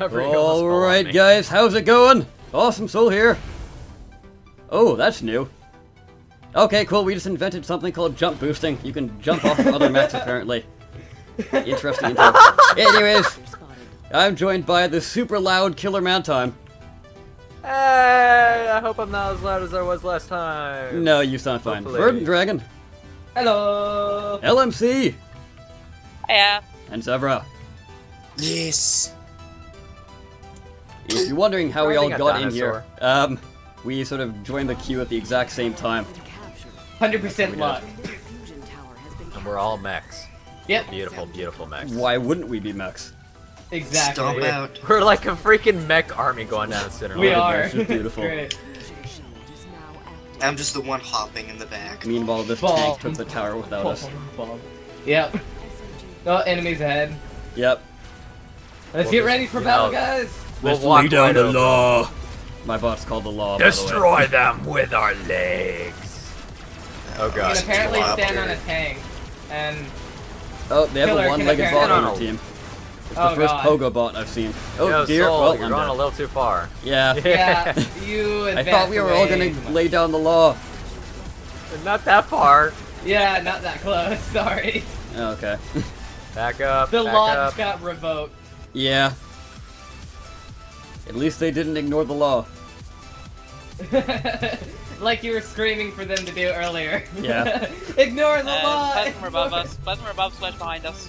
Alright, guys, how's it going? Awesome Soul here. Oh, that's new. Okay, cool. We just invented something called jump boosting. You can jump off of other mechs, apparently. Interesting. Anyways, I'm joined by the super loud Killer Man Time. Hey, I hope I'm not as loud as I was last time. No, you sound fine. Hopefully. Verdant Dragon, Hello. LMC, Yeah. and Zevra. Yes. If you're wondering how we all got in here, um, we sort of joined the queue at the exact same time. 100% luck. And we're all mechs. Yep. Beautiful, beautiful mechs. Why wouldn't we be mechs? Exactly. Stomp We- out. We're like a freaking mech army going down the center. We Oh, are. that's beautiful. Great. I'm just the one hopping in the back. Meanwhile, this Ball. tank took the tower without us. Yep. Oh, enemies ahead. Yep. Let's Well, get ready for you battle, know- guys. We'll Let's walk lay down right the over. law. My bot's called the law. by the way. Destroy them with our legs. Oh You god. can apparently Drop stand on a there. tank. And Oh, they have Killer a one-legged bot on No, their team. It's the Oh, first God. pogo bot I've seen. Oh Yo, dear. Soul, well, you're I'm going a little too far. Yeah. yeah, you I thought we were all gonna lay down the law. Not that far. Yeah, not that close. Sorry. Oh, okay. Back up. The back law up. got revoked. yeah. At least they didn't ignore the law. like you were screaming for them to do earlier. Yeah. Ignore the Uh, law. Plasma from above us. Plasma from above, slash behind us.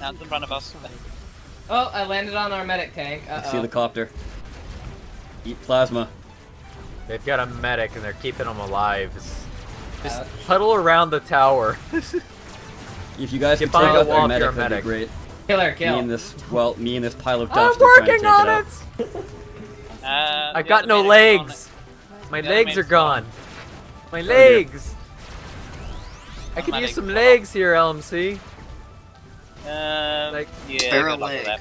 Now in front of us. Oh, I landed on our medic tank. Uh I oh. see the copter. Eat plasma. They've got a medic and they're keeping them alive. Just Ouch. huddle around the tower. If you guys Get could take behind the out their medic, a that'd be medic. great. Killer Me kill. and this, well, me and this pile of dust. I'm dust are trying to working on it. it. Uh, I've got no legs. My legs are medic's gone. My dear. legs. I could use some are legs here, LMC. Um, Like- yeah, Barrel good leg. I'm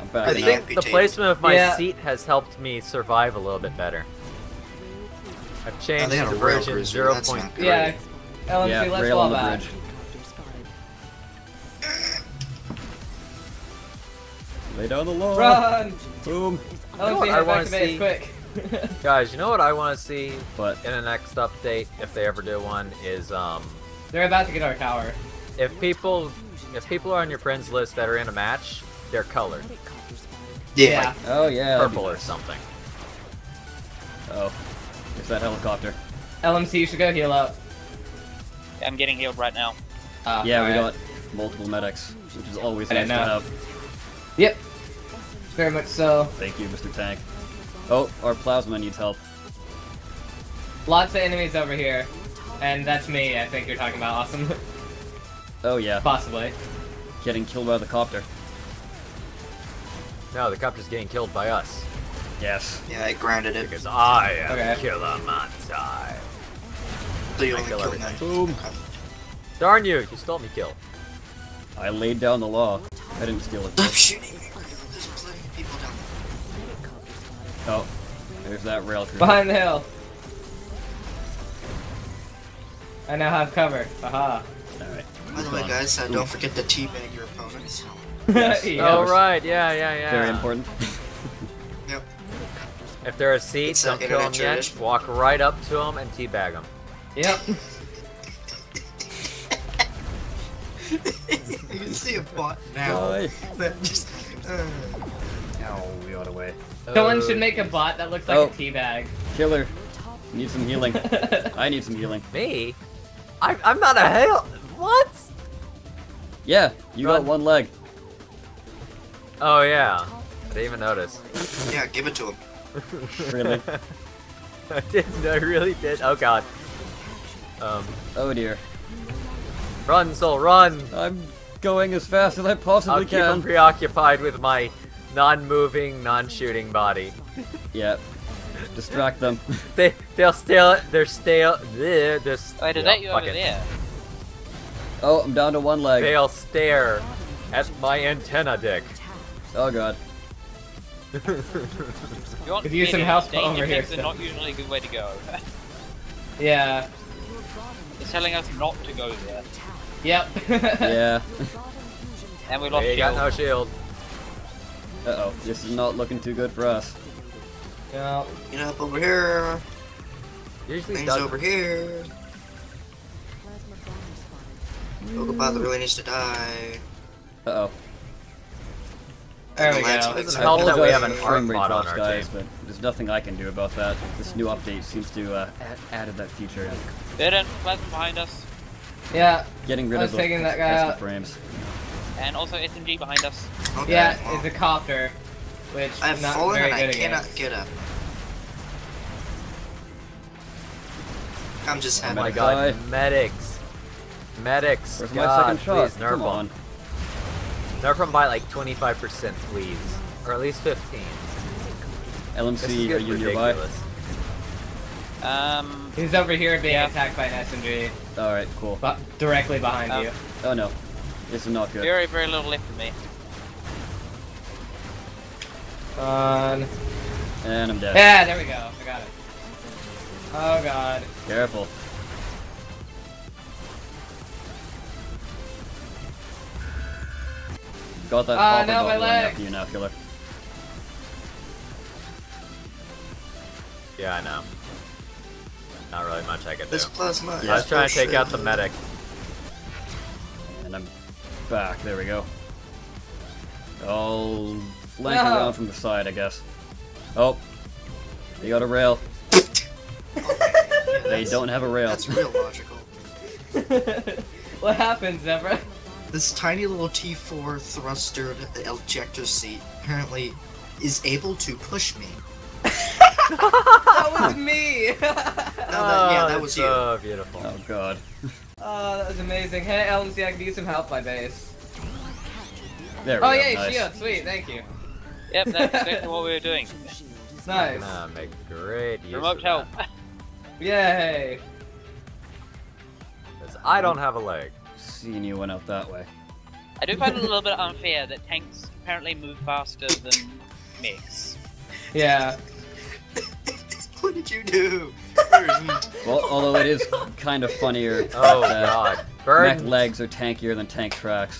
I back think the placement of my Yeah. seat has helped me survive a little bit better. I've Oh, changed they had to a rail version cruiser, that's 0.3. yeah. LMC, Yeah, let's rail fall on the back. bridge. Lay down the law. Run! Boom. know what LMC, I wanna back to base, see? quick. Guys, you know what I want to see But in the next update, if they ever do one, is um, They're about to get our tower. if people if people are on your friends list that are in a match, they're colored, Yeah. oh yeah. purple or nice. something. Oh, it's that helicopter. LMC, you should go heal up. I'm getting healed right now. Ah, yeah, we alright. got multiple medics, which is always I nice to have. Yep. Very much so. Thank you, Mr. Tank. Oh, our plasma needs help. Lots of enemies over here. And that's me, I think you're talking about. Awesome. Oh yeah, Possibly. getting killed by the copter. No, the copter's getting killed by us Yes. Yeah, I grounded it. because I am Okay. Killer Mantai. So you I only kill killed everything. nine. Boom. Okay. Darn you! You stole me kill. I laid down the law. I didn't steal it. Stop shooting me. There's plenty of people down Oh, there's that rail cruiser. Behind the hill. I now have cover. Aha. All right. By the way, guys, uh, don't forget to teabag your opponents. Yes. yeah. Oh right, yeah, yeah, yeah. Very important. Yep. If they're a seat, It's, don't kill them yet. tradition. Walk right up to them and teabag them. Yep. you see a bot now. Bye. That just. Uh, Ow, we got away. Someone should make a bot that looks like Oh. a teabag. Killer. Need some healing. I need some healing. Me? I, I'm not a hell. What? Yeah, you got one leg. Oh yeah. I didn't even notice. yeah, give it to him. Really? I didn't. I really did. Oh god. Um, Oh dear. run, soul, run! I'm going as fast as I possibly I'll keep them can. preoccupied with my non-moving, non-shooting body. yep. Distract them. They they'll still they're still they're just Wait, is yeah, that you over it. there? Oh, I'm down to one leg. They'll stare at my antenna dick. Oh god. If you want Could to use get some in, help over here, defensive so- not usually a good way to go. Yeah. it's telling us not to go there. Yep. Yeah. And we lost They got shield. no shield. Uh oh, this is not looking too good for us. No. Get up over here. Usually Things doesn't. over here. Pokeball really needs to die. Uh oh. There we The go. might Doesn't help that we have an Apologize for art frame on our guys, team. but there's nothing I can do about that. This new update seems to uh, add, added that feature, Dead end plasma behind us. Yeah, getting rid I of was the taking that guy extra out. frames. And also SMG behind us. Okay, yeah, well, it's a copter, which I've not fallen very and good I cannot against. get up. I'm just Oh happy. my Medic god, die. medics. Medics. Where's god, my second shot? please nerf Come them. on. Nerf them by like 25%, please. Or at least 15. LMC, are getting you nearby? Um, He's over here being Yeah. attacked by an SMG, Alright, cool. but directly behind Oh. you. Oh no, this is not good. very, very little left of me. On. And I'm dead. Yeah, there we go. I got it. Oh god. Careful. Got that Ah, hopper no, my going leg. you now, killer. Yeah, I know. Not really much I can do. This plasma. Yeah. I was is trying to take out the medic. And I'm back. There we go. I'll flank No. around from the side, I guess. Oh, they got a rail. Yeah, They don't have a rail. That's real logical. what happens, Zebra? This tiny little T4 thruster ejector seat apparently is able to push me. that was me! No, that, yeah, Oh, that was that's you. So beautiful. Oh god. oh, that was amazing. Hey, LMC, I can use some help by base. There oh, we Oh, go. yay, nice. shield. Sweet, thank you. Yep, that's exactly what we were doing. Nice. Gonna make great use Remote of help. that, Yay. 'cause I don't have a leg. Seeing you went out that way. I do find it a little bit unfair that tanks apparently move faster than mechs. Yeah. what did you do? Well, although it is kind of funnier Oh that uh, god. mech legs are tankier than tank tracks.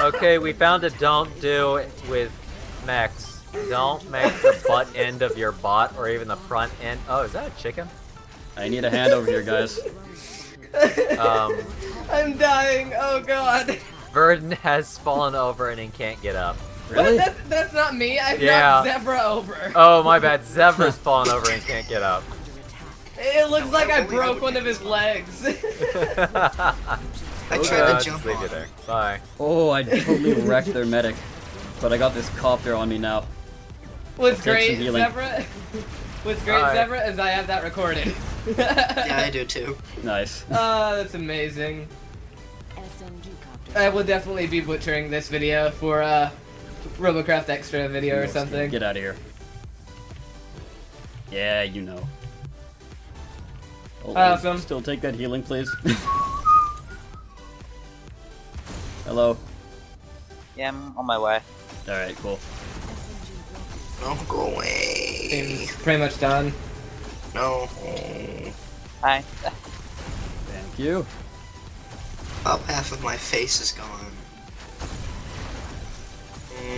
Okay, we found a don't do with mechs. Don't make the butt end of your bot or even the front end. Oh, is that a chicken? I need a hand over here, guys. Um, I'm dying. Oh god. Verdon has fallen over and he can't get up. Really? What? That's, that's not me. I've Yeah. knocked Zebra over. Oh, my bad. Zebra's fallen over and can't get up. It looks like I broke one of his legs. I Uh, tried to jump leave on you there. Bye. Oh, I totally wrecked their medic. But I got this copter on me now. What's Take great, healing. Zebra? What's great, Alright. Zebra, is I have that recorded. Yeah, I do too. Nice. Oh, that's amazing. I will definitely be butchering this video for uh, Robocraft Extra video or something. Get out of here. Yeah, you know. Oh, Awesome. Still take that healing, please. Hello. Yeah, I'm on my way. Alright, cool. Don't go away. Seems pretty much done. No. Hi. Thank you. Up half of my face is gone.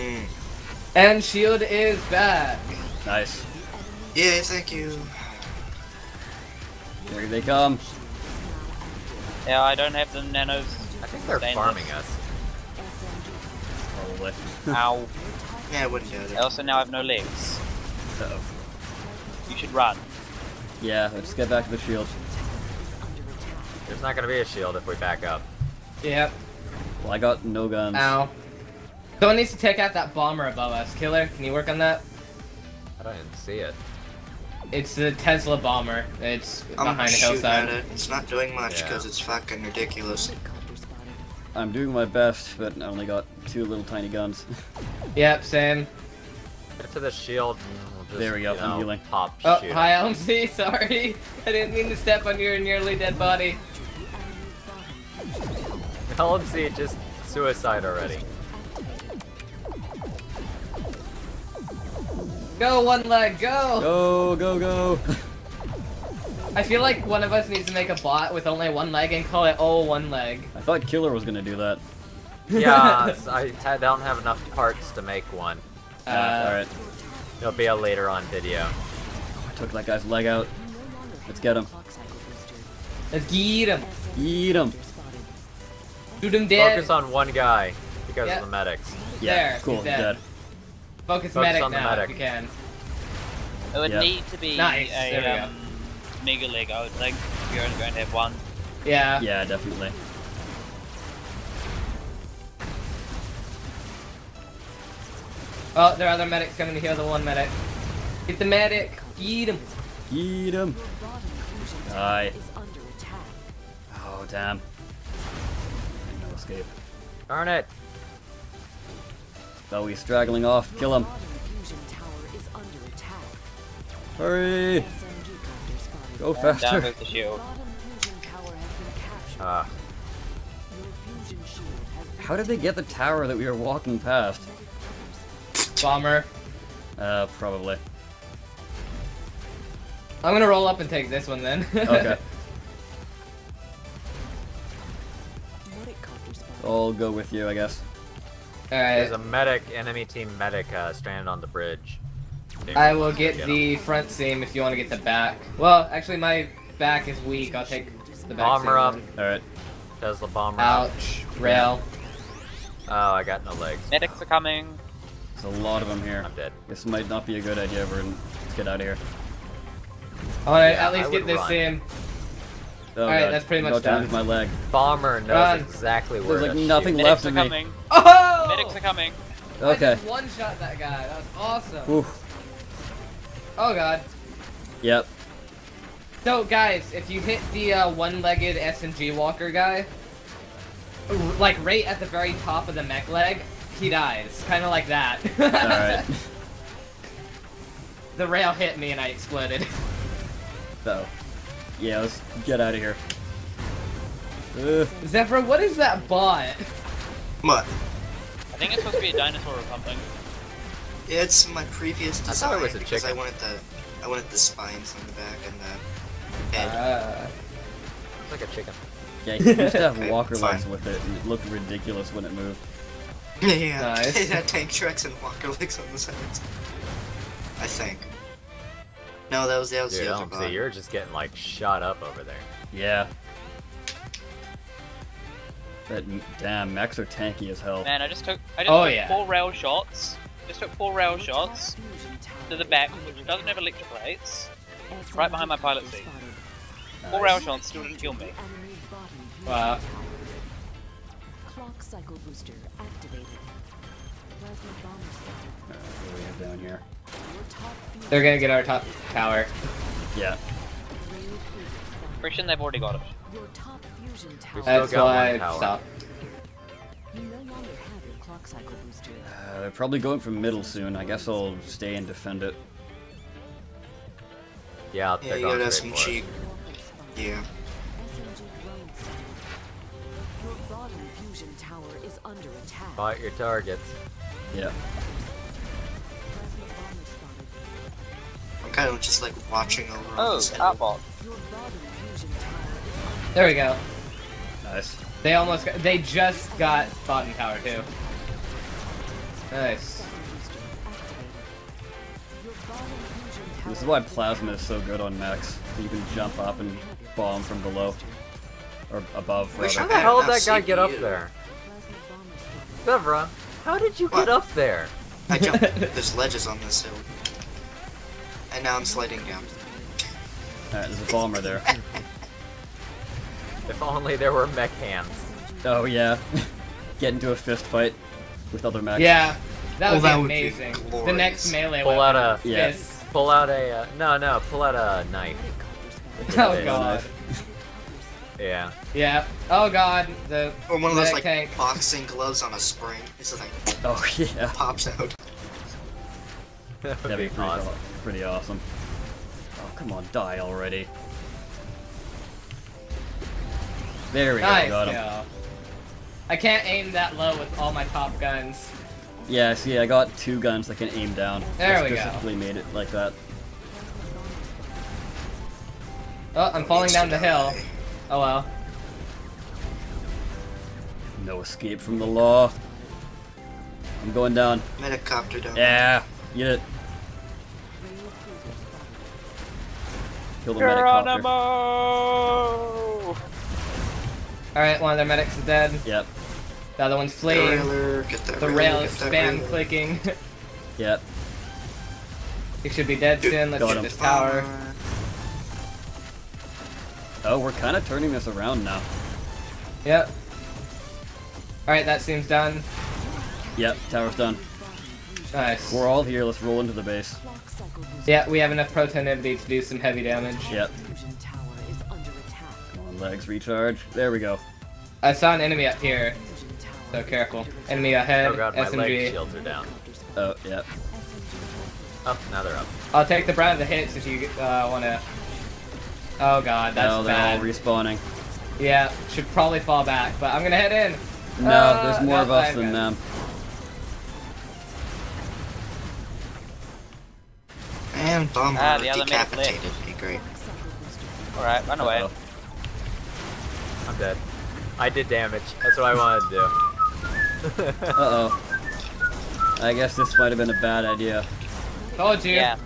Mm. And Shield is back. Nice. Yeah, thank you. Here they come. Yeah, I don't have the nanos. I think they're Stainless. farming us. Probably. Ow. Yeah, I wouldn't do I also now have no legs. Uh-oh. You should run. Yeah, let's get back to the shield. There's not gonna be a shield if we back up. Yep. Well, I got no guns. Ow. Someone needs to take out that bomber above us. Killer, can you work on that? I don't even see it. It's the Tesla bomber. It's I'm behind a shooting at it. It's not doing much Yeah. because it's fucking ridiculous. I'm doing my best, but I only got two little tiny guns. Yep, same. Get to the shield and we'll just, There we go, you I'm know, healing. pop Oh, shoot. hi LMC, sorry. I didn't mean to step on your nearly dead body. LMC just suicide already. Go, one leg, go! Go, go, go! I feel like one of us needs to make a bot with only one leg and call it oh one leg. I thought Killer was gonna do that. Yeah, it's- I don't have enough parts to make one. Uh, Alright. It'll be a later on video. I took that guy's leg out. Let's get him. Let's get him. Eat him. Shoot him dead. Focus on one guy because Yep. of the medics. Yeah, There, cool. he's He's dead. dead. Focus, Focus medic on the now medic. if you can. It would Yeah. need to be Nice, a um, mega leg, I would think. If you're only going to have one. Yeah. Yeah, definitely. Oh, there are other medics coming to heal the one medic. Get the medic. Get him. Eat him. Die. Oh, damn. No escape. Darn it! Oh, he's straggling off. Kill him. Hurry! Go faster. goes the. Ah, How did they get the tower that we were walking past? Bomber. Uh, probably. I'm gonna roll up and take this one then. Okay. I'll go with you, I guess. There's a medic, enemy team medic, uh, stranded on the bridge. I will get Get 'em. the front seam if you want to get the back. Well, actually, my back is weak. I'll take the back Bomber seam up. Alright. Does the bomber up. Ouch. Rail. Oh, I got no legs. Medics are coming. There's a lot of them here. I'm dead. This might not be a good idea, Verdon. Let's get out of here. I want to Yeah, at least I get this run. seam. Oh, Alright, God. that's pretty much down done. with my leg. Bomber knows Run. exactly where There's like nothing shoot. left Medics are of me. coming. Oh! Medics are coming. Okay. I just one shot that guy. That was awesome. Ooh. Oh god. Yep. So guys, if you hit the uh, one-legged SMG walker guy, like right at the very top of the mech leg, he dies. Kind of like that. Alright. the rail hit me and I exploded. So. Yeah, let's get out of here. Uh, Zephyr, what is that bot? What? I think it's supposed to be a dinosaur or something. Yeah, It's my previous I design thought it was a because I wanted the I wanted the spines on the back and the head. Uh, It's like a chicken. yeah, he used to have Okay, walker fine. legs with it, and it looked ridiculous when it moved. yeah, Nice. it had tank tracks and walker legs on the sides. I think. No, that was that was Dude, the I other don't see. You're just getting like shot up over there. Yeah. That damn mechs are tanky as hell. Man, I just took I just Oh, took yeah. four rail shots. Just took four rail shots to the back, which doesn't have electroplates. Right behind my pilot seat. Four rail shots still didn't kill me. wow. Clock cycle booster activated. Plasma bomb sensor. Alright, what do we have down here? Your top fusion They're gonna get our top tower. Yeah. rail. Christian, they've already got it. Your top fusion tower. still why one I tower. stopped. You no longer have your clock cycle booster. Uh, they're probably going for middle soon. I guess I'll stay and defend it. Yeah, Yeah, they're you going got straight for SMG. it. Walker spotted. Yeah. SMG drone spotted. Your bottom fusion tower is under attack. Fight your targets. Yeah. Plasma bomber spotted. I'm kind of just like watching over. Oh, this head. Outbot. Your bottom fusion tower is There we go. Nice. They almost got, they just got bottom tower too. Nice. cycle booster activated. Your bottom fusion tower This is why plasma is so good on mechs. You can jump up and bomb from below. Or above, Wish How the hell did that guy get up there? plasma bomber spotted. Sevra, how did you What? get up there? I jumped. There's ledges on this hill, and now I'm sliding down. Alright, there's a bomber there. If only there were mech hands. Oh, yeah. Get into a fist fight with other mechs. Yeah, that Oh, would that be would be amazing. the next melee Pull weapon. out a- Yeah. Pull out a uh, no, no. Pull out a knife. Oh Yeah, god. Yeah. Yeah. Oh god. The Or one of those like tank. boxing gloves on a spring. It's just like Oh, yeah. pops out. That would That'd be be pretty, awesome. pretty awesome. Oh, come on, die already. There we Nice go, got him. I can't aim that low with all my top guns. Yeah, see, I got two guns that can aim down. There I we go. specifically made it like that. Oh, I'm falling down the hill. Oh well. No escape from the law. I'm going down. Metacopter down. Yeah, get it. Kill the metacopter. Geronimo! Alright, one of their medics is dead. Yep, The other one's The fleeing. railer, The rail get is spam railer. clicking. yep. he should be dead soon. Let's Got get him. this tower. Oh, we're kind of turning this around now. Yep. Alright, that seems done. Yep, tower's done. Nice. We're all here. Let's roll into the base. Clock cycle booster. Yeah, we have enough protonivity to do some heavy damage. Yep. Legs recharge. There we go. I saw an enemy up here, so careful. Enemy ahead, Oh god, my leg shields are down. Oh, yep. Oh, now they're up. I'll take the brunt of the hits if you uh, wanna. Oh god, that's Now they're bad. all respawning. yeah, should probably fall back, but I'm gonna head in. No, Uh, there's more of us than good. them. And bomber Ah, the other medic decapitated. Be great. Alright, run away. Uh-oh. I'm dead. I did damage. That's what I wanted to do. Uh-oh. I guess this might have been a bad idea. Told you. Yeah.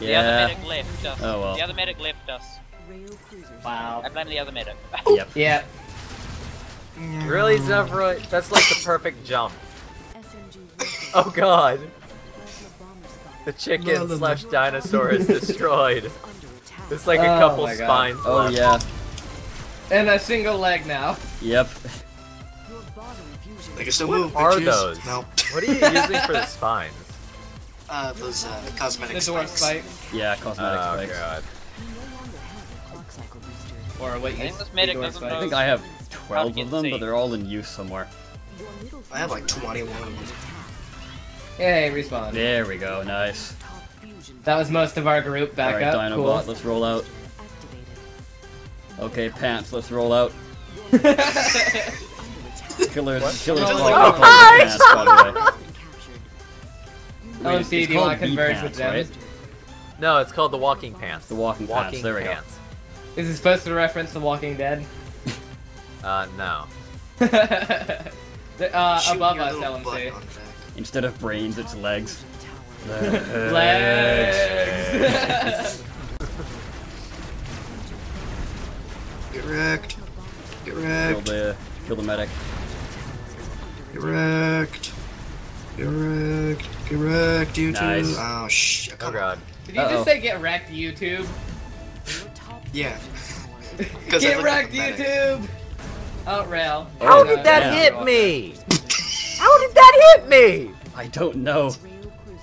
The Yeah. other medic left us. Oh, well. The other medic left us. Wow. I blame the other medic. Yep. Yeah. really, Zevra? That's like the perfect jump. Oh god. Plasma bomber spotted. The chicken slash dinosaur is destroyed. Is under attack. There's like a Oh couple my God. spines Oh, left. yeah. And a single leg now. Yep. Your bottom fusion Like I said, What move, are those? No. What are you using for the spines? Uh, those uh, cosmetic The spikes. spike. Yeah, cosmetic Oh spikes. god. You no longer have a clock cycle booster. Or what I think medic dwarf doesn't spike. I think I have 12 of them, but they're all in use somewhere. I have like fusion 21 is of them. under. Yay, respawn. There we go, nice. That was most of our group back Alright, up. Dinobot, Cool. let's roll out. Activated. Okay, pants, let's roll out. Is under attack. Killers, What? killers Oh, call oh, it hi! pants, by the way. Has been. Oh, Wait, see, it's do you want called to converge B with pants, them? right? No, it's called the walking pants. The walking pants, walking there we go. pants. Is it supposed to reference The Walking Dead? Uh, no. The- uh, Shoot above us, little LMC. on the back. Instead of brains, it's legs. Fusion tower. Legs. Get wrecked. Get Kill wrecked. the, kill the medic. Get wrecked. Get wrecked. Get wrecked, YouTube. Nice. Oh, shh. Oh god. Did you Uh-oh. just say get wrecked, YouTube? Yeah. fusion tower 'Cause I Get wrecked, pathetic. YouTube! Oh, rail. How Oh, did that damn. hit me? How did that hit me? I don't know.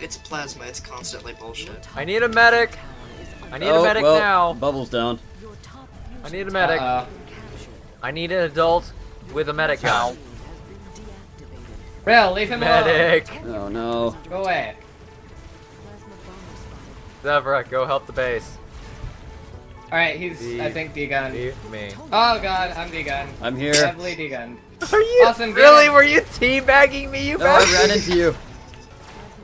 It's plasma. It's constantly bullshit. I need a medic. Tower is under I need oh, a medic well, now. Bubbles down. Your top I need a medic. Uh-oh. I need an adult with a medic now. Has been deactivated. Rail, leave him alone. Medic. Oh no. Go away. Plasma. Zevra, go help the base. Alright, he's, Leave. I think, D-gun. Leave me. Oh god, I'm D-gun. I'm here. Heavily D-gun. Are you Awesome, really? it. Were you teabagging me, you No, I ran into you. Plasma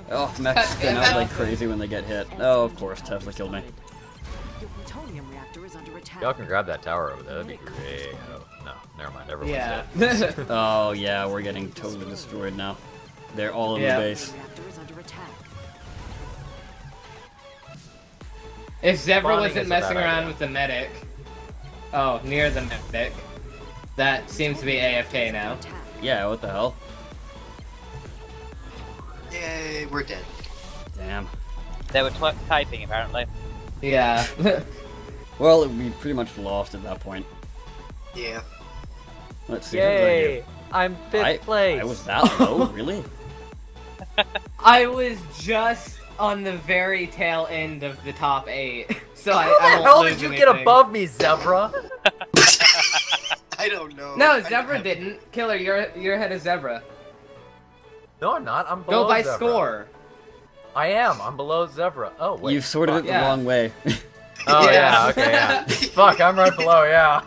Oh, mechs spin out like crazy when they get hit. Oh, of course, Tesla killed me. Y'all can grab that tower over there. That'd be great. Oh, no, never mind. Everyone's Yeah. dead. Oh yeah, we're getting totally destroyed now. They're all in Yeah. the base. Reactor is under attack. if Zebra wasn't messing around idea. with the medic. Oh, near the medic. That seems to be AFK now. Yeah, what the hell? Yay, we're dead. Damn. They were typing apparently. Yeah. Well, we pretty much lost at that point. Yeah. Let's see. I Yay! do? I'm fifth I, place. I was that low, really? I was just on the very tail end of the top eight, so I. How I the won't hell lose did you get above me, Zebra? I don't know. No, Zebra didn't. Killer, you're you're ahead of Zebra. No, I'm not. I'm below Go by Zebra. score. I am. I'm below Zebra. Oh wait. You've sorted it the Yeah. wrong way. Oh yeah. Yeah. Okay. Yeah. Fuck. I'm right below. Yeah.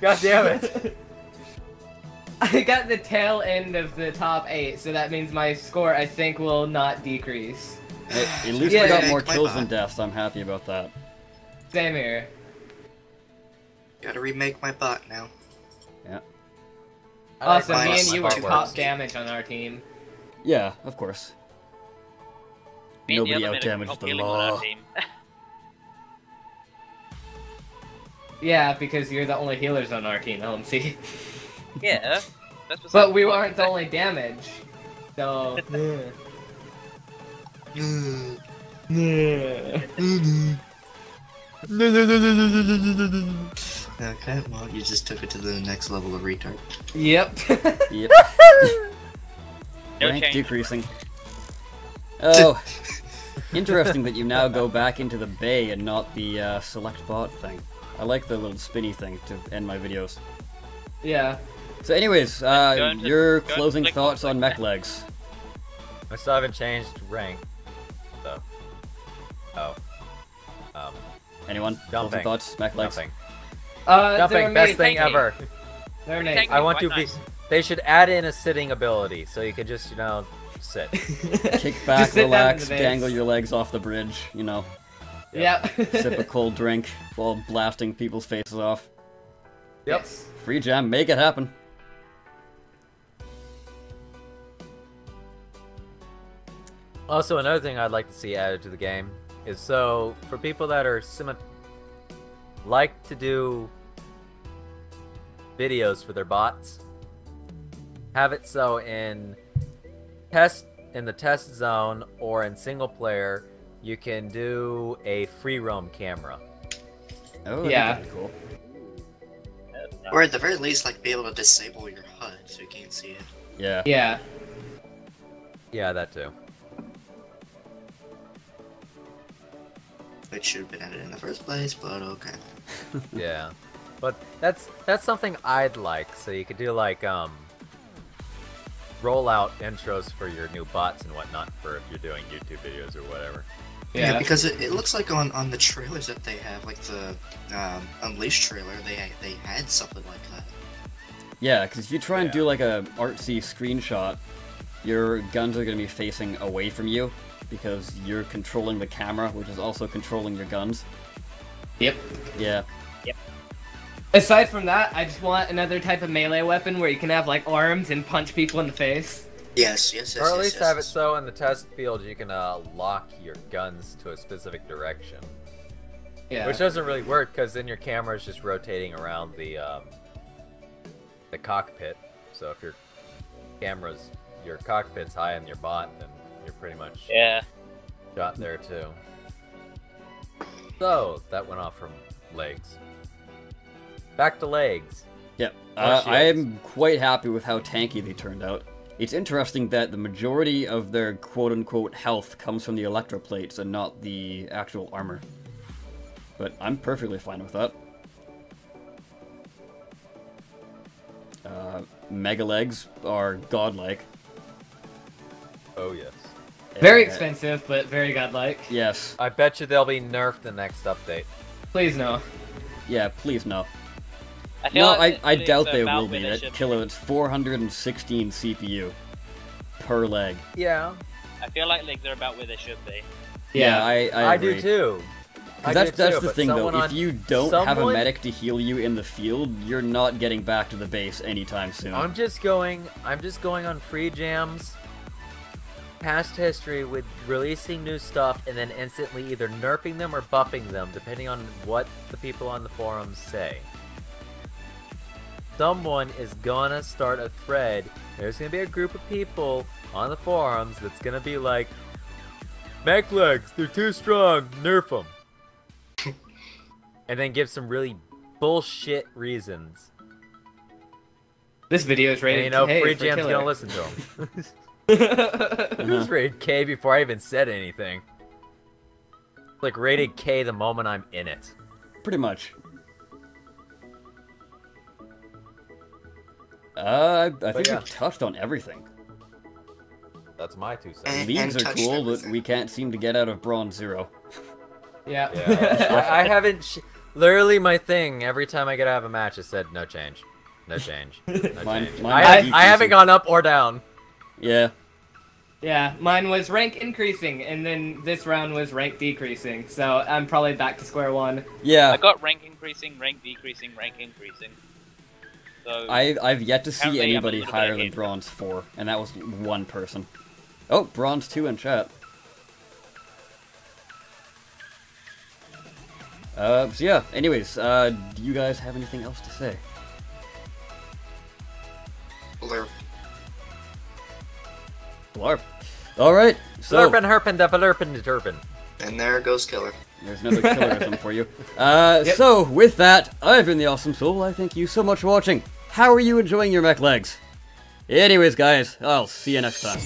God damn it. I got the tail end of the top eight, so that means my score I think will not decrease. at, at least Yeah. I got more kills than deaths. I'm happy about that. Same here. Gotta remake my bot now. Yeah. I like Also, me minus and you my were top damage on our team. Yeah, of course. Me Nobody out damaged are outdamaged the healing on law. Yeah, because you're the only healers on our team, LMC. yeah. That's But we the point. aren't the only damage. So. Okay, well, you just took it to the next level of retard. yep. Yep. No Rank change. decreasing. Oh, interesting that you now go back into the bay and not the uh, select bot thing. I like the little spinny thing to end my videos. yeah. So, anyways, uh, Go into- your closing click- thoughts on mech legs. I still haven't changed rank. So. Oh. Um. Anyone? Closing Jumping. thoughts? Mech legs. Jumping. Uh, they're Jumping. Best thing Thank ever. They're Thank amazing. I want Quite to be. They should add in a sitting ability, so you could just, you know, sit. Kick back, Just sit down in relax, dangle your legs off the bridge. You know, Yep. sip a cold drink while blasting people's faces off. Yep. Freejam, make it happen. Also, another thing I'd like to see added to the game is so for people that are sim like to do videos for their bots, have it so in test in the test zone or in single player, you can do a free roam camera. Oh, Yeah. cool. Or at the very least, like, be able to disable your HUD so you can't see it. Yeah. Yeah. Yeah, that too. Which should have been added in the first place, but okay. yeah but that's that's something i'd like so you could do like um rollout intros for your new bots and whatnot for if you're doing youtube videos or whatever Yeah, Yeah. because it, it looks like on, on the trailers that they have, like the um, Unleashed trailer, they they had something like that. Yeah, because if you try and Yeah. do like a artsy screenshot, your guns are going to be facing away from you because you're controlling the camera, which is also controlling your guns. Yep. Yeah. Aside from that, I just want another type of melee weapon where you can have like arms and punch people in the face. Yes, yes, yes. or at yes, least yes, have it so in the test field you can uh, lock your guns to a specific direction Yeah. which doesn't really work because then your camera is just rotating around the um, the cockpit so if your camera's your cockpit's high on your bot then you're pretty much Yeah. shot there too. So that went off from legs. Back to legs. Yeah. Oh, Uh. I am quite happy with how tanky they turned out. It's interesting that the majority of their quote unquote health comes from the electroplates and not the actual armor. But I'm perfectly fine with that. Uh, mega legs are godlike. Oh yes. Very expensive, but very godlike. Yes. I bet you they'll be nerfed the next update. Please no. Yeah, please no. I feel No, like I, I doubt are they will be. That killer, it's 416 CPU per leg. Yeah. I feel like legs are about where they should be. Yeah, I, I, I, agree. do too. I that's do that's too, the thing though. someone If you don't have a medic to heal you in the field, you're not getting back to the base anytime soon. I'm just going. I'm just going on Freejam's. Past history with releasing new stuff and then instantly either nerfing them or buffing them, depending on what the people on the forums say. Someone is gonna start a thread. There's gonna be a group of people on the forums that's gonna be like, "Mech legs, they're too strong. Nerf them," and then give some really bullshit reasons. This video is And rated you know, K Freejam's killer. gonna listen to them. Uh-huh. It was rated K before I even said anything. Like rated K the moment I'm in it. Pretty much. Uh, I, I think yeah. we touched on everything. That's my two cents. And- Leagues are touched cool, but we can't seem to get out of Bronze Zero. Yeah. Yeah, I, I haven't. Sh- literally, my thing every time I get out of a match, it said no change, no change, no Mine- change. mine I, is I haven't gone up or down. Yeah. Yeah, mine was rank increasing, and then this round was rank decreasing. So I'm probably back to square one. Yeah. I got rank increasing, rank decreasing, rank increasing. So I, I've yet to see Apparently, I'm a anybody higher than ahead. Bronze 4, and that was one person. Oh, Bronze 2 in chat. Uh, so yeah, anyways, uh, do you guys have anything else to say? Blur. Blarp. Alright, so... Slurpin, herpin, developin, derpin. And there goes Killer. There's another killerism for you. Uh, Yep. So, with that, I've been the Awesome Soul. I thank you so much for watching. How are you enjoying your mech legs? Anyways, guys, I'll see you next time.